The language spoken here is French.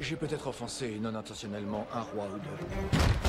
J'ai peut-être offensé non intentionnellement un roi ou deux.